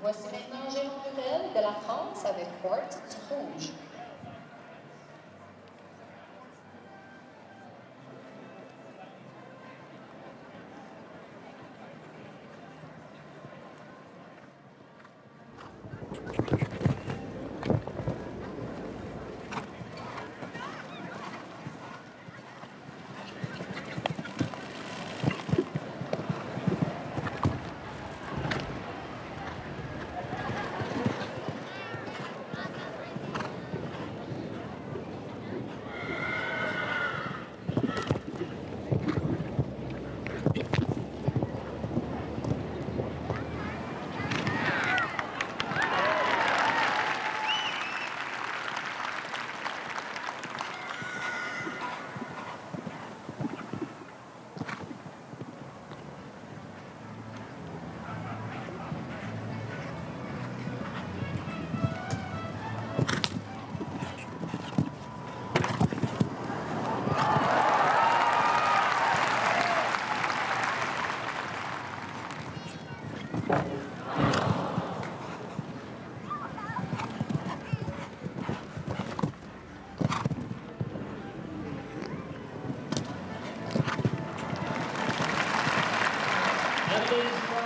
Voici maintenant Jérôme Murel de la France avec Porte Rouge. はい。